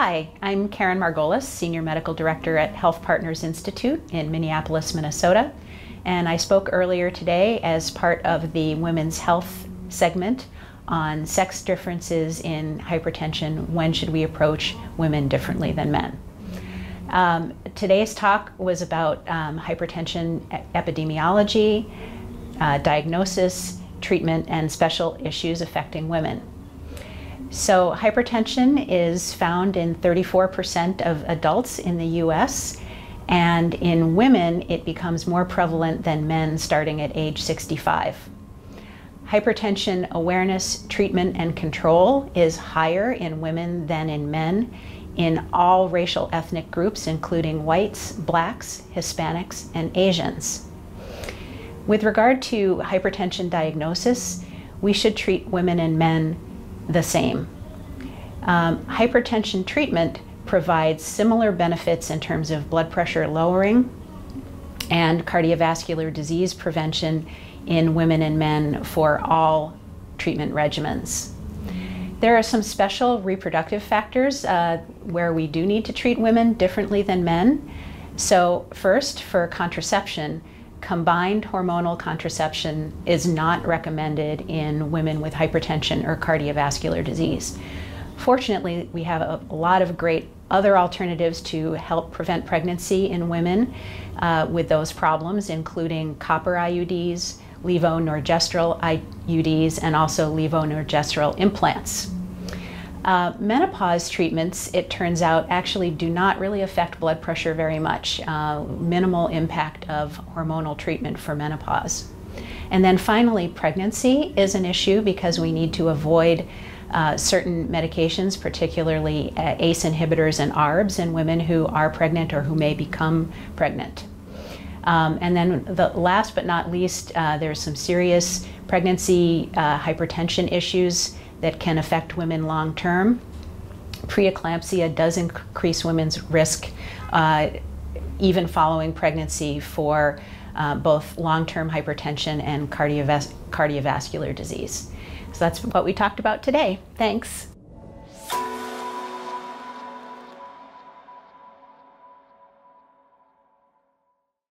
Hi, I'm Karen Margolis, Senior Medical Director at HealthPartners Institute in Minneapolis, Minnesota. And I spoke earlier today as part of the Women's Health segment on sex differences in hypertension. When should we approach women differently than men? Um, today's talk was about um, hypertension epidemiology, uh, diagnosis, treatment, and special issues affecting women. So, hypertension is found in 34% of adults in the US, and in women, it becomes more prevalent than men starting at age 65. Hypertension awareness, treatment, and control is higher in women than in men in all racial ethnic groups, including whites, blacks, Hispanics, and Asians. With regard to hypertension diagnosis, we should treat women and men the same. Um, hypertension treatment provides similar benefits in terms of blood pressure lowering and cardiovascular disease prevention in women and men for all treatment regimens. There are some special reproductive factors uh, where we do need to treat women differently than men. So, first, for contraception, combined hormonal contraception is not recommended in women with hypertension or cardiovascular disease. Fortunately, we have a, lot of great other alternatives to help prevent pregnancy in women uh, with those problems, including copper IUDs, levonorgestrel IUDs, and also levonorgestrel implants. Uh, menopause treatments, it turns out, actually do not really affect blood pressure very much. Uh, minimal impact of hormonal treatment for menopause. And then finally, pregnancy is an issue because we need to avoid uh, certain medications, particularly uh, ACE inhibitors and ARBs, in women who are pregnant or who may become pregnant. Um, and then, the last but not least, uh, there's some serious pregnancy uh, hypertension issues that can affect women long term. Preeclampsia does increase women's risk, uh, even following pregnancy, for uh, both long term hypertension and cardiovas- cardiovascular disease. So that's what we talked about today. Thanks.